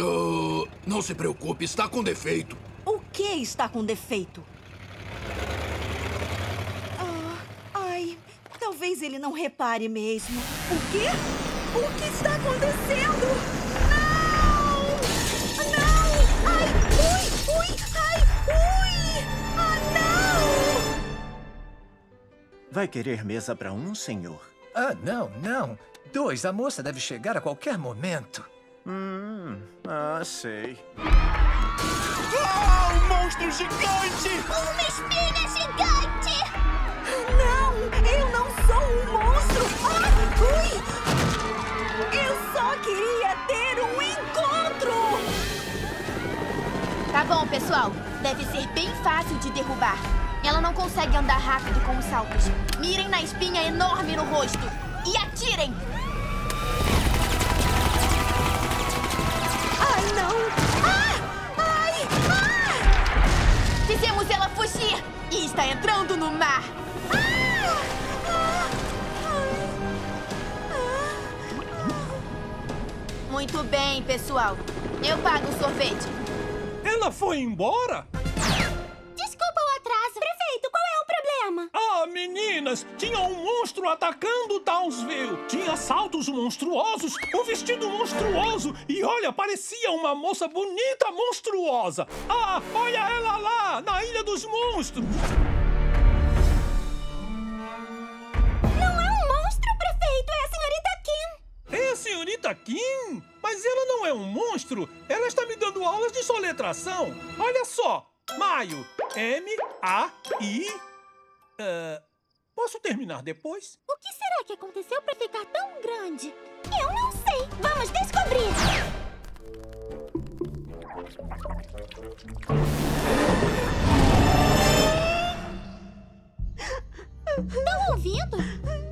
Oh, não se preocupe, está com defeito. O que está com defeito? Ah, ai, talvez ele não repare mesmo. O quê? O que está acontecendo? Não! Não! Ai, ui, ui, ai, ui! Ah, não! Vai querer mesa para um, senhor? Ah, não, não. Dois, a moça deve chegar a qualquer momento. Hum, ah, sei. Ah, um monstro gigante! Uma espinha gigante! Não! Eu não sou um monstro! Ah, ui! Eu só queria ter um encontro! Tá bom, pessoal. Deve ser bem fácil de derrubar. Ela não consegue andar rápido com os saltos. Mirem na espinha enorme no rosto e atirem! E está entrando no mar. Muito bem, pessoal. Eu pago o sorvete. Ela foi embora? Meninas! Tinha um monstro atacando Townsville! Tinha saltos monstruosos, um vestido monstruoso e olha, parecia uma moça bonita monstruosa! Ah, olha ela lá, na Ilha dos Monstros! Não é um monstro, prefeito. É a senhorita Kim. É a senhorita Kim? Mas ela não é um monstro! Ela está me dando aulas de soletração! Olha só! Maio. M-A-I... Ah, posso terminar depois? O que será que aconteceu pra ficar tão grande? Eu não sei. Vamos descobrir. Estão ouvindo?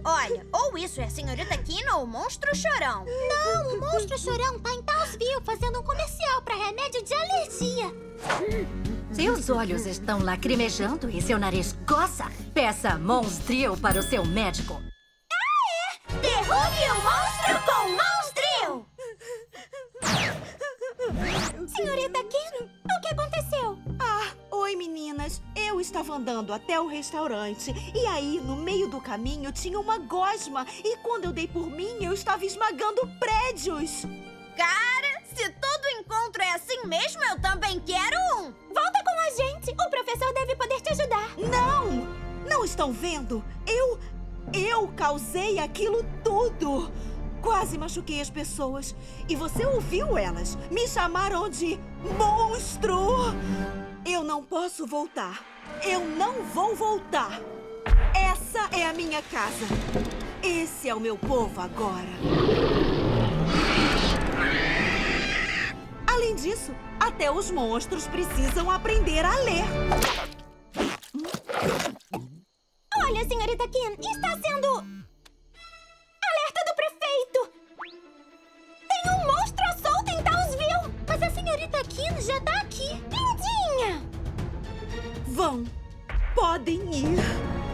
Olha, ou isso é a senhorita Kina ou o monstro chorão. Não, o monstro chorão tá em Townsville fazendo um comercial pra remédio de alergia. Seus olhos estão lacrimejando e seu nariz coça. Peça Monstril para o seu médico. Derrube o monstro com Monstril! Senhorita Kim, o que aconteceu? Ah, oi meninas. Eu estava andando até o restaurante e aí, no meio do caminho, tinha uma gosma. E quando eu dei por mim, eu estava esmagando prédios. Cara, se todo encontro é assim mesmo, eu também quero um. Estão vendo? Eu. Eu causei aquilo tudo! Quase machuquei as pessoas. E você ouviu elas. Me chamaram de monstro! Eu não posso voltar. Eu não vou voltar. Essa é a minha casa. Esse é o meu povo agora. Além disso, até os monstros precisam aprender a ler. Olha, senhorita Kim, está sendo. Alerta do prefeito! Tem um monstro solto em Townsville! Mas a senhorita Kim já tá aqui. Lindinha! Vão. Podem ir.